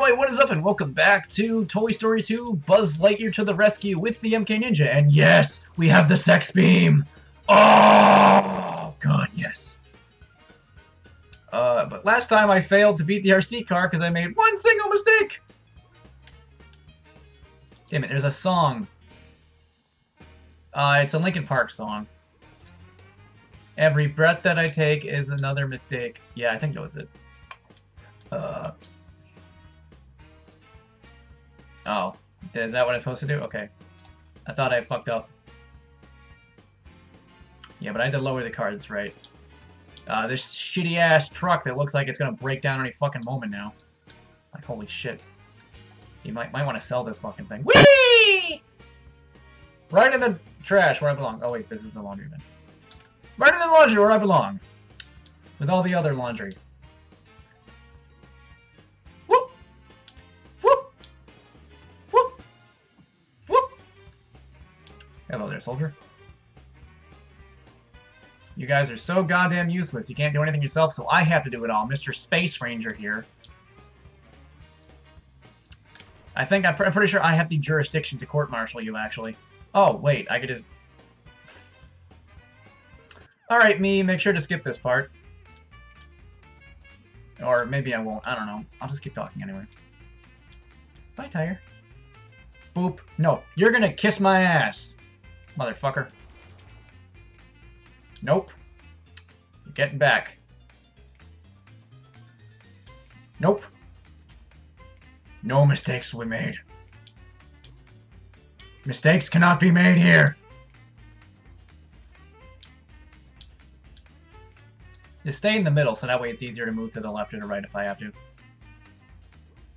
everybody, what is up and welcome back to Toy Story 2 Buzz Lightyear to the Rescue with the MK Ninja. And yes, we have the sex beam. Oh, God, yes. Uh, but last time I failed to beat the RC car because I made one single mistake. Damn it, there's a song. Uh, it's a Linkin Park song. Every breath that I take is another mistake. Yeah, I think that was it. Uh... Oh. Is that what I'm supposed to do? Okay. I thought I fucked up. Yeah, but I had to lower the cards, right. Uh, this shitty-ass truck that looks like it's gonna break down any fucking moment now. Like, holy shit. You might might want to sell this fucking thing. Whee! Right in the trash where I belong. Oh wait, this is the laundry bin. Right in the laundry where I belong. With all the other laundry. There, soldier. You guys are so goddamn useless. You can't do anything yourself, so I have to do it all. Mr. Space Ranger here. I think, I'm, pr I'm pretty sure I have the jurisdiction to court-martial you, actually. Oh, wait, I could just... Alright, me, make sure to skip this part. Or maybe I won't, I don't know. I'll just keep talking anyway. Bye, Tiger. Boop. No, you're gonna kiss my ass, motherfucker. Nope. You're getting back. Nope. No mistakes were made. Mistakes cannot be made here. Just stay in the middle, so that way it's easier to move to the left or the right if I have to.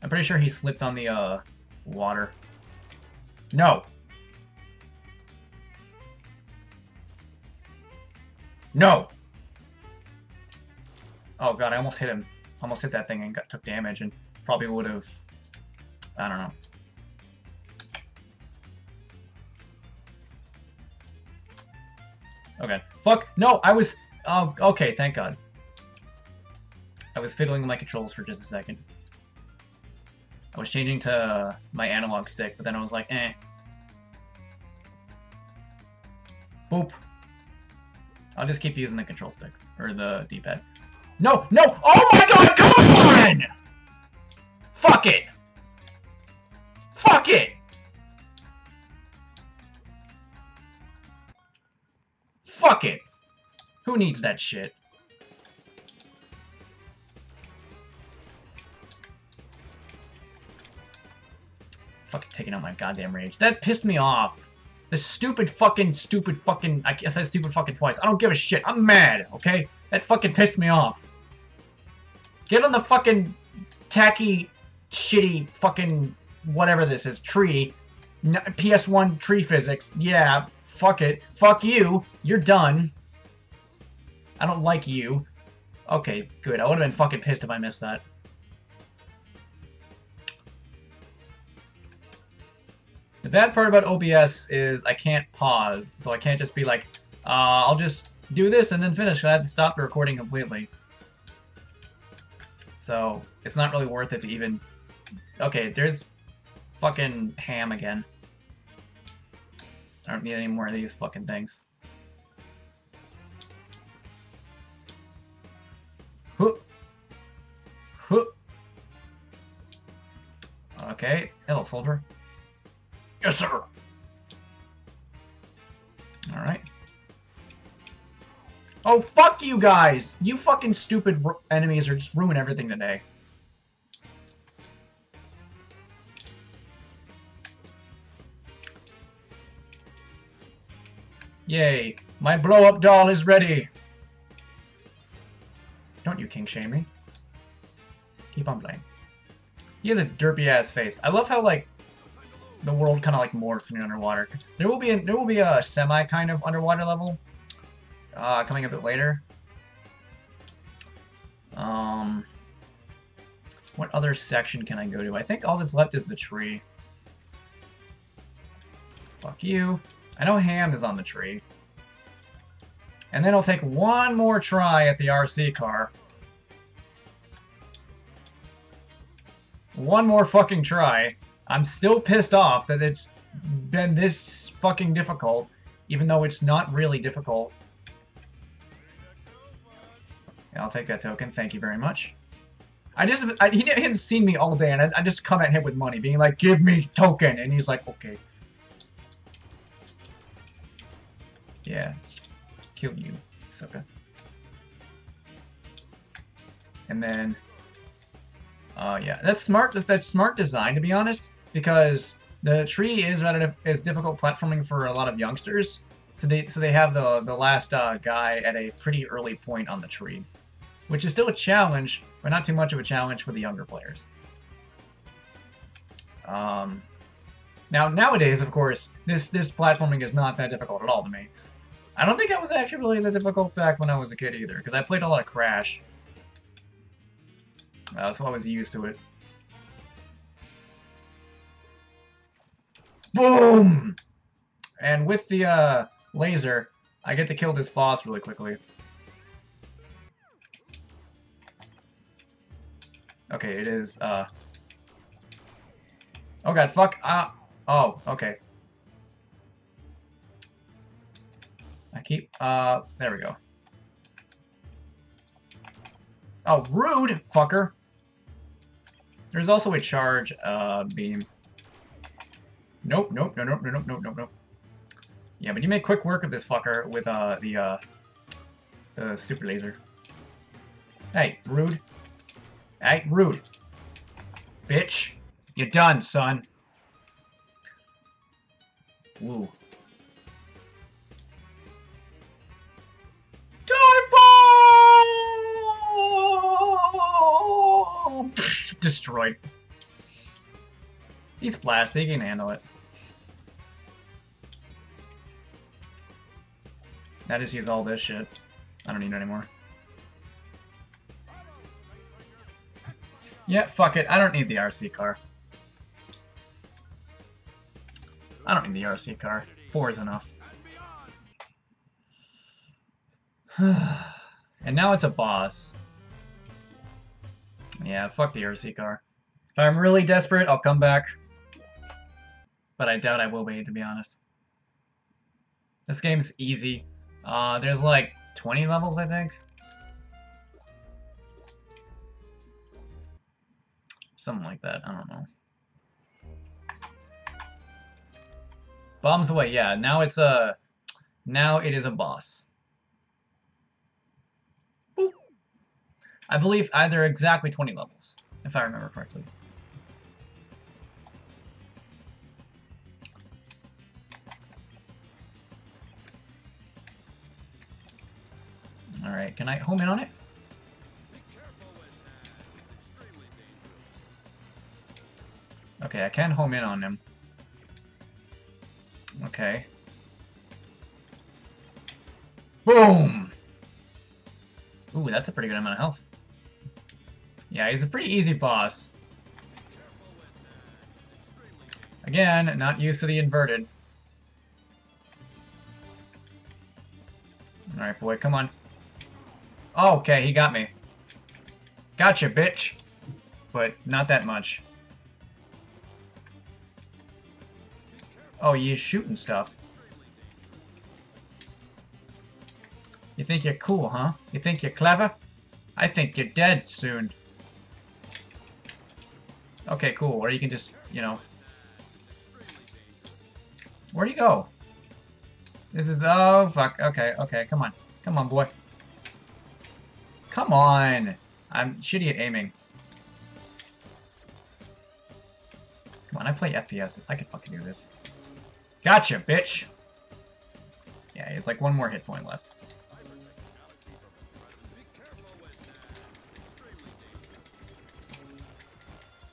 I'm pretty sure he slipped on the, uh, water. No! No! Oh god, I almost hit him. Almost hit that thing and got, took damage and probably would have... I don't know. Okay. Fuck! No! I was... Oh, okay, thank god. I was fiddling with my controls for just a second. I was changing to my analog stick, but then I was like, eh. Boop. I'll just keep using the control stick. Or the D-pad. No! No! Oh my god! Come on! Fuck it! Fuck it! Fuck it! Who needs that shit? Fucking taking out my goddamn rage. That pissed me off. The stupid fucking, stupid fucking, I said stupid fucking twice. I don't give a shit. I'm mad, okay? That fucking pissed me off. Get on the fucking tacky, shitty, fucking, whatever this is, tree. PS1 tree physics. Yeah, fuck it. Fuck you. You're done. I don't like you. Okay, good. I would have been fucking pissed if I missed that. Bad part about OBS is I can't pause, so I can't just be like, uh, I'll just do this and then finish. I have to stop the recording completely. So, it's not really worth it to even... Okay, there's fucking ham again. I don't need any more of these fucking things. Huh. Huh. Okay, hello, soldier. Yes, sir! Alright. Oh, fuck you guys! You fucking stupid enemies are just ruining everything today. Yay. My blow-up doll is ready! Don't you king shame me. Keep on playing. He has a derpy-ass face. I love how, like, the world kind of like morphs when you're underwater. There will be a, there will be a semi kind of underwater level uh, coming a bit later. Um, what other section can I go to? I think all that's left is the tree. Fuck you. I know Ham is on the tree. And then I'll take one more try at the RC car. one more fucking try. I'm still pissed off that it's been this fucking difficult, even though it's not really difficult. Yeah, I'll take that token. Thank you very much. I just, I, he hadn't seen me all day, and I, I just come at him with money, being like, give me token, and he's like, okay. Yeah. Kill you, sucker. And then, uh, yeah, that's smart. That's smart design, to be honest, because the tree is is difficult platforming for a lot of youngsters. So they so they have the the last uh, guy at a pretty early point on the tree, which is still a challenge, but not too much of a challenge for the younger players. Um, now nowadays, of course, this this platforming is not that difficult at all to me. I don't think it was actually really that difficult back when I was a kid either, because I played a lot of Crash. Uh, so I was used to it. Boom! And with the uh, laser, I get to kill this boss really quickly. Okay, it is, uh... Oh god, fuck! Ah! Oh, okay. I keep, uh, there we go. Oh, rude, fucker! There's also a charge, uh, beam. Nope, nope, no, nope, no, nope, nope, nope, nope. Yeah, but you make quick work of this fucker with, uh, the, uh, the super laser. Hey, rude. Hey, rude. Bitch. You're done, son. Ooh. Destroyed. He's plastic, he can handle it. I just use all this shit. I don't need it anymore. Yeah, fuck it. I don't need the RC car. I don't need the RC car. Four is enough. and now it's a boss. Yeah, fuck the RC car. If I'm really desperate, I'll come back. But I doubt I will be, to be honest. This game's easy. Uh, there's like 20 levels, I think. Something like that, I don't know. Bombs away, yeah, now it's a... Now it is a boss. Boop. I believe either exactly 20 levels, if I remember correctly. Alright, can I home in on it? Okay, I can home in on him. Okay. Boom! Ooh, that's a pretty good amount of health. Yeah, he's a pretty easy boss. Again, not used to the inverted. Alright, boy, come on. Oh, okay, he got me. Gotcha, bitch. But not that much. Oh, you shooting stuff. You think you're cool, huh? You think you're clever? I think you're dead soon. Okay, cool. Or you can just, you know... Where'd he go? This is... Oh, fuck. Okay, okay. Come on. Come on, boy. Come on! I'm shitty at aiming. Come on, I play FPSs. I can fucking do this. Gotcha, bitch! Yeah, he has like one more hit point left.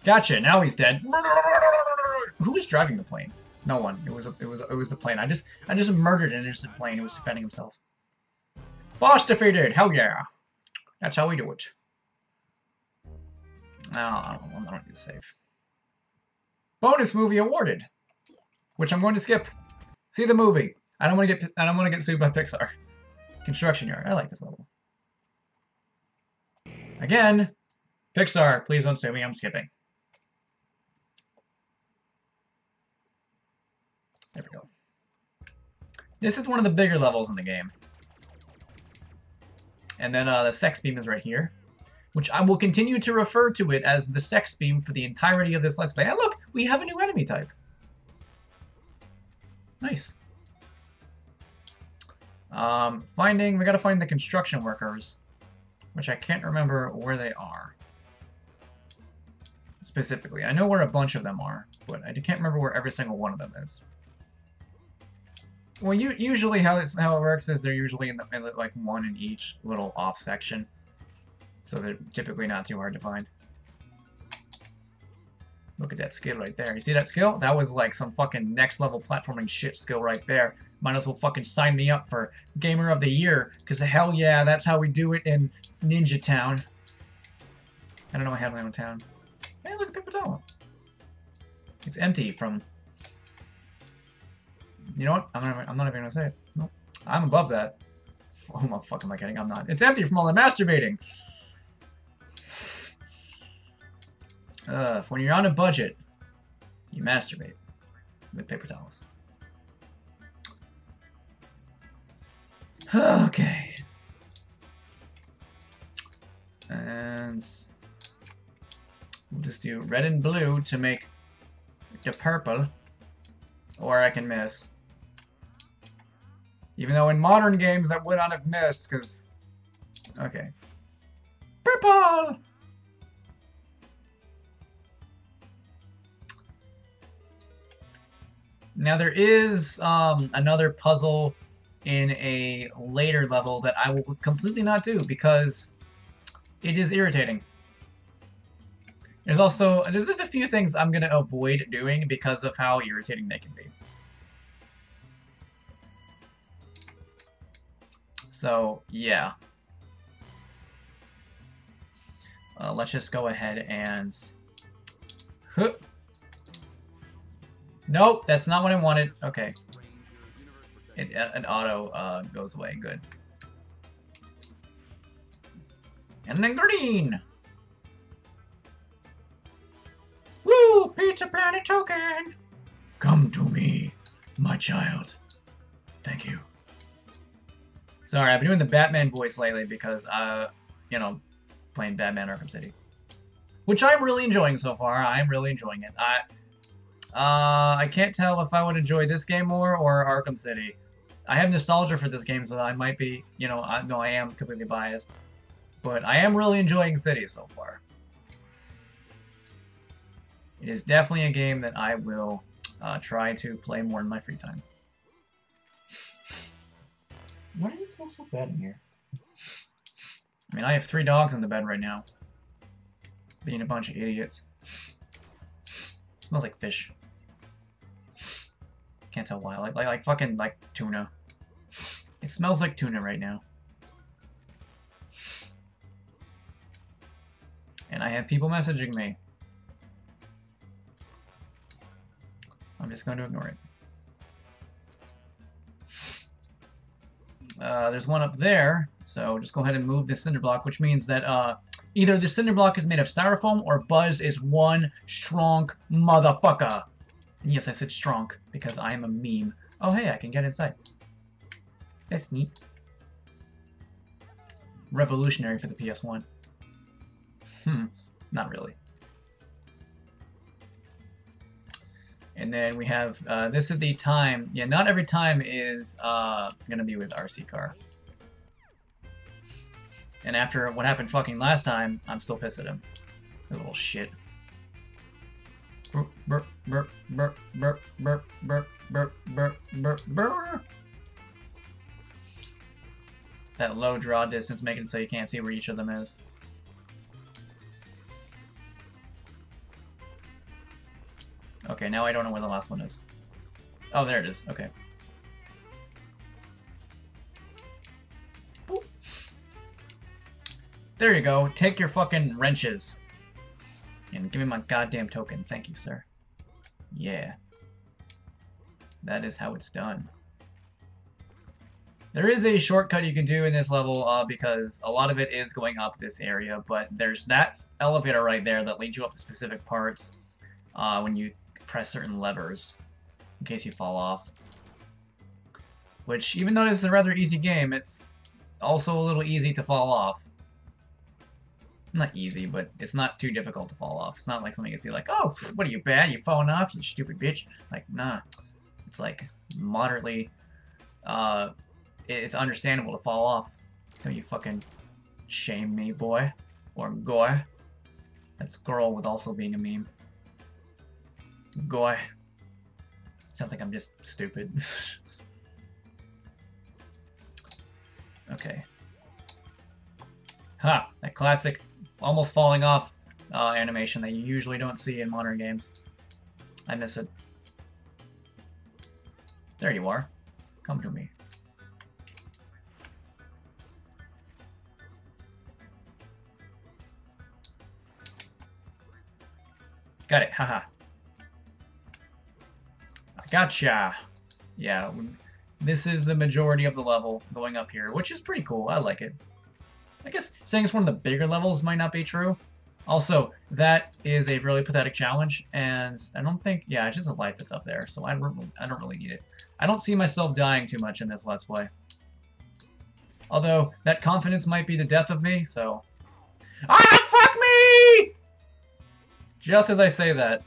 Gotcha, now he's dead. Who was driving the plane? No one. It was a, it was it was the plane. I just I just murdered an innocent plane who was defending himself. Boss defeated! Hell yeah! That's how we do it. Oh, I don't, I don't need to save. Bonus movie awarded, which I'm going to skip. See the movie. I don't want to get I don't want to get sued by Pixar. Construction yard. I like this level. Again, Pixar, please don't sue me. I'm skipping. There we go. This is one of the bigger levels in the game. And then uh, the sex beam is right here, which I will continue to refer to it as the sex beam for the entirety of this Let's Play. And look, we have a new enemy type. Nice. Um, finding, we gotta find the construction workers, which I can't remember where they are. Specifically. I know where a bunch of them are, but I can't remember where every single one of them is. Well, you, usually how it, how it works is they're usually in, the, like one in each little off section. So they're typically not too hard to find. Look at that skill right there. You see that skill? That was like some fucking next level platforming shit skill right there. Might as well fucking sign me up for Gamer of the Year, because hell yeah, that's how we do it in Ninja Town. I don't know I my own town. Hey, look at Towel. It's empty from... You know what? I'm not, I'm not even gonna say it. Nope. I'm above that. Oh my fuck am I kidding? I'm not. It's empty from all the masturbating. Uh, when you're on a budget, you masturbate with paper towels. Okay. And we'll just do red and blue to make the purple. Or I can miss. Even though in modern games I would not have missed, because... Okay. Purple! Now there is um, another puzzle in a later level that I will completely not do because it is irritating. There's also there's just a few things I'm gonna avoid doing because of how irritating they can be. So yeah. Uh, let's just go ahead and. Huh. Nope, that's not what I wanted. Okay. It, uh, an auto uh, goes away. Good. And then green! Woo! Pizza Planet token! Come to me, my child. Thank you. Sorry, I've been doing the Batman voice lately because, uh, you know, playing Batman Arkham City. Which I'm really enjoying so far. I'm really enjoying it. I uh, I can't tell if I would enjoy this game more or Arkham City. I have nostalgia for this game, so I might be, you know, I, no, I am completely biased. But I am really enjoying City so far. It is definitely a game that I will uh, try to play more in my free time. What is it smell so bad in here? I mean, I have three dogs in the bed right now. Being a bunch of idiots. smells like fish. Can't tell why. Like, like, like fucking, like, tuna. It smells like tuna right now. And I have people messaging me. I'm just going to ignore it. Uh, there's one up there, so just go ahead and move the cinder block, which means that uh, either the cinder block is made of styrofoam or Buzz is one strong motherfucker. And yes, I said strong because I am a meme. Oh, hey, I can get inside. That's neat. Revolutionary for the PS1. Hmm, not really. And then we have, uh, this is the time, yeah, not every time is uh, going to be with RC Car. And after what happened fucking last time, I'm still pissed at him. The little shit. That low draw distance making it so you can't see where each of them is. Okay, now I don't know where the last one is. Oh, there it is. Okay. Boop. There you go. Take your fucking wrenches. And give me my goddamn token. Thank you, sir. Yeah. That is how it's done. There is a shortcut you can do in this level uh, because a lot of it is going up this area, but there's that elevator right there that leads you up to specific parts uh, when you press certain levers. in case you fall off. Which, even though this is a rather easy game, it's also a little easy to fall off. Not easy, but it's not too difficult to fall off. It's not like something you feel like, oh, what are you, bad? You falling off, you stupid bitch? Like, nah. It's like moderately, uh, it's understandable to fall off. Don't you fucking shame me, boy. Or goy. That's girl with also being a meme. Goy. Sounds like I'm just stupid. okay. Ha! That classic almost falling off uh, animation that you usually don't see in modern games. I miss it. There you are. Come to me. Got it, haha. Gotcha. Yeah, this is the majority of the level going up here, which is pretty cool. I like it. I guess saying it's one of the bigger levels might not be true. Also, that is a really pathetic challenge, and I don't think, yeah, it's just a life that's up there, so I don't, I don't really need it. I don't see myself dying too much in this Let's Play. Although, that confidence might be the death of me, so... Ah, fuck me! Just as I say that.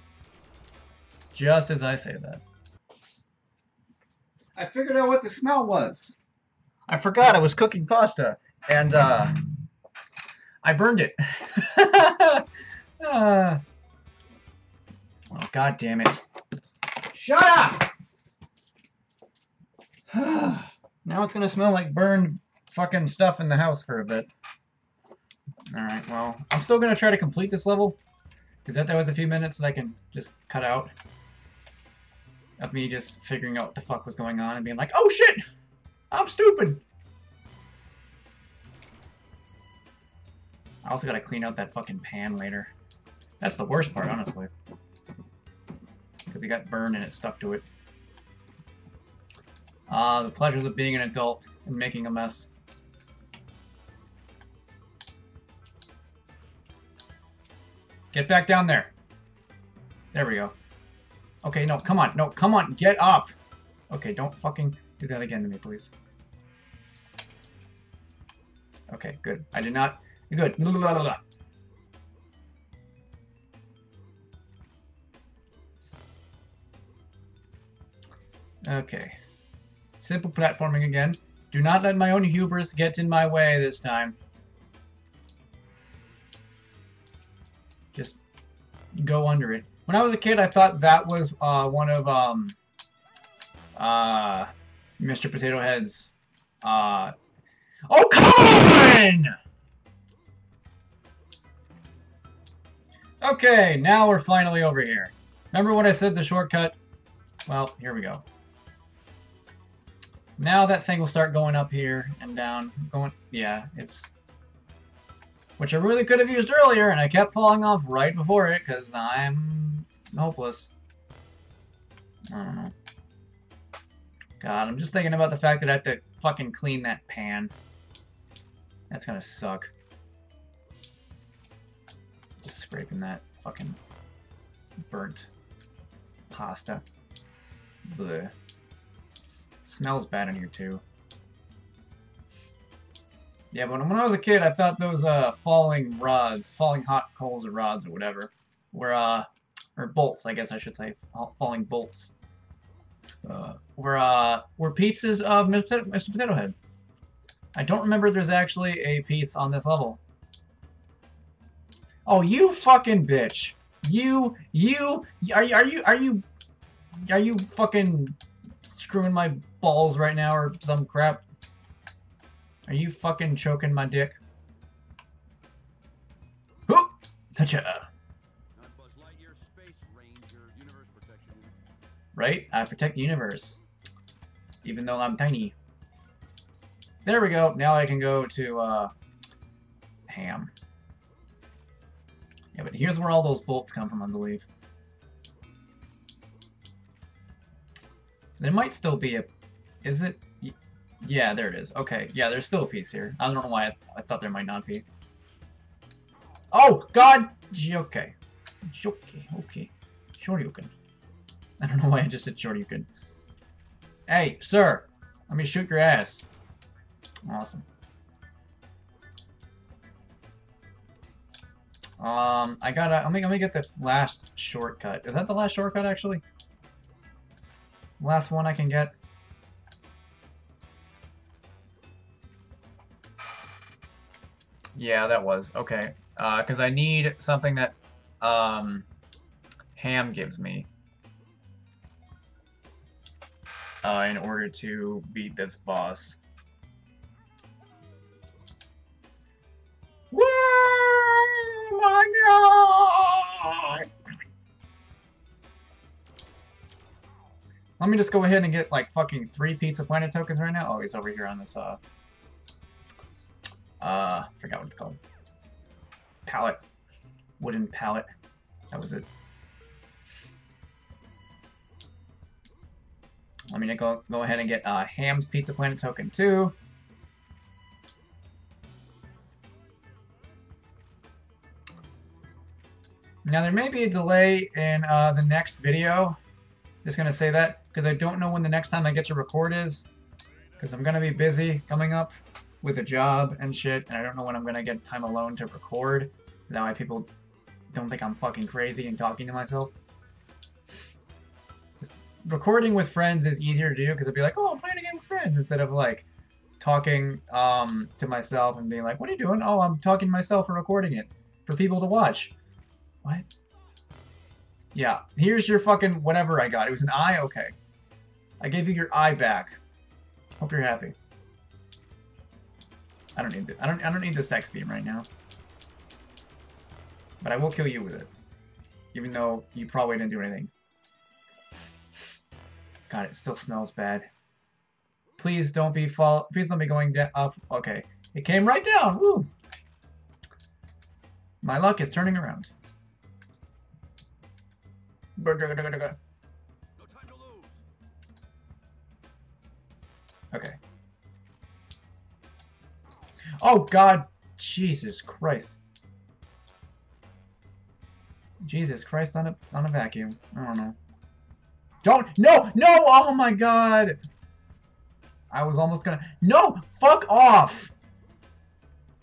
Just as I say that. I figured out what the smell was. I forgot I was cooking pasta and uh, I burned it. uh, oh, God damn it. Shut up! now it's gonna smell like burned fucking stuff in the house for a bit. Alright, well, I'm still gonna try to complete this level. Because that, that was a few minutes that I can just cut out. Of me just figuring out what the fuck was going on and being like, oh shit! I'm stupid! I also gotta clean out that fucking pan later. That's the worst part, honestly. Because it got burned and it stuck to it. Ah, uh, the pleasures of being an adult and making a mess. Get back down there. There we go. Okay, no, come on. No, come on. Get up. Okay, don't fucking do that again to me, please. Okay, good. I did not Good. Blah, blah, okay. Simple platforming again. Do not let my own hubris get in my way this time. Just go under it. When I was a kid, I thought that was uh, one of um, uh, Mr. Potato Head's. Uh... Oh, come on! Okay, now we're finally over here. Remember what I said, the shortcut? Well, here we go. Now that thing will start going up here and down. Going, yeah, it's... Which I really could have used earlier, and I kept falling off right before it, because I'm hopeless. I don't know. God, I'm just thinking about the fact that I have to fucking clean that pan. That's gonna suck Just scraping that fucking burnt pasta. Bleh. Smells bad in here too. Yeah, but when I was a kid, I thought those uh, falling rods, falling hot coals or rods or whatever, were uh, or bolts, I guess I should say, falling bolts, uh, were uh, were pieces of Mr. Potato Head. I don't remember there's actually a piece on this level. Oh, you fucking bitch. You, you, are you, are you, are you, are you fucking screwing my balls right now or some crap? Are you fucking choking my dick? Whoop! Gotcha. Right? I protect the universe. Even though I'm tiny. There we go. Now I can go to, uh, Ham. Yeah, but here's where all those bolts come from, I believe. There might still be a... Is it? Yeah, there it is. Okay, yeah, there's still a piece here. I don't know why I, I thought there might not be. Oh, God! Okay. Okay, okay. Shoryuken. I don't know why I just said Shoryuken. Hey, sir! Let me shoot your ass. Awesome. Um, I gotta, let me, let me get the last shortcut. Is that the last shortcut, actually? Last one I can get? Yeah, that was. Okay. Because uh, I need something that um, Ham gives me uh, in order to beat this boss. Woo! My God! Let me just go ahead and get like fucking three Pizza Planet tokens right now. Oh, he's over here on this, uh... Uh, forgot what it's called. Pallet. Wooden pallet. That was it. Let me go, go ahead and get uh, Ham's Pizza Planet token too. Now there may be a delay in uh, the next video. Just gonna say that because I don't know when the next time I get to record is. Because I'm gonna be busy coming up with a job and shit, and I don't know when I'm gonna get time alone to record. That way people don't think I'm fucking crazy and talking to myself. Recording with friends is easier to do because I'd be like, oh, I'm playing a game with friends instead of like talking um, to myself and being like, what are you doing? Oh, I'm talking to myself and recording it for people to watch. What? Yeah, here's your fucking whatever I got. It was an eye? Okay. I gave you your eye back. Hope you're happy. I don't need the, I don't I don't need the sex beam right now. But I will kill you with it. Even though you probably didn't do anything. God, it still smells bad. Please don't be fall please don't be going up. Okay. It came right down. Woo! My luck is turning around. Okay. Oh god, Jesus Christ. Jesus Christ on a on a vacuum. I don't know. Don't no no oh my god. I was almost gonna No! Fuck off!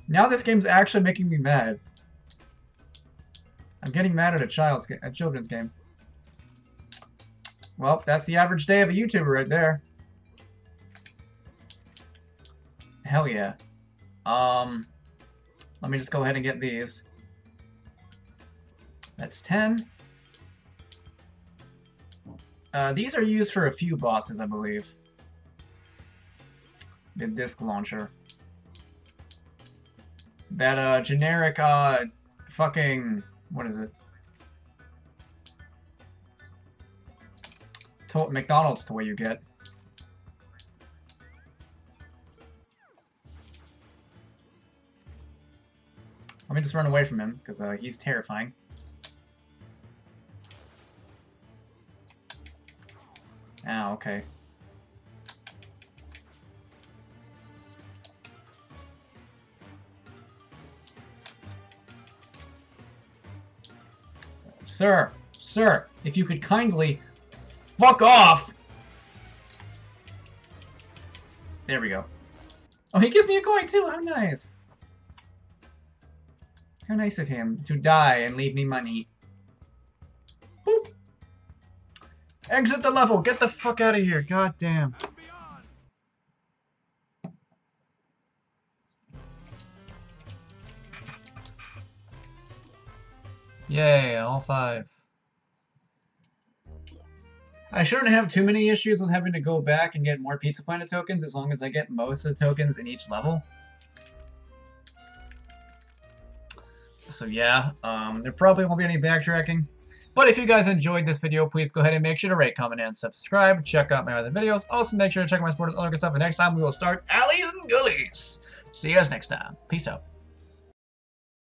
Now this game's actually making me mad. I'm getting mad at a child's a children's game. Well, that's the average day of a YouTuber right there. Hell yeah. Um, let me just go ahead and get these. That's 10. Uh, these are used for a few bosses, I believe. The disc launcher. That, uh, generic, uh, fucking, what is it? to McDonald's toy you get. Let me just run away from him, because uh, he's terrifying. Ah, okay. Sir, sir, if you could kindly fuck off! There we go. Oh, he gives me a coin too, how nice! How nice of him to die and leave me money. Boop. Exit the level, get the fuck out of here, god damn. Yay, all five. I shouldn't have too many issues with having to go back and get more Pizza Planet tokens as long as I get most of the tokens in each level. So yeah, um, there probably won't be any backtracking. But if you guys enjoyed this video, please go ahead and make sure to rate, comment, and subscribe. Check out my other videos. Also, make sure to check out my sports other good stuff. And next time, we will start Alleys and Gullies. See you guys next time. Peace out.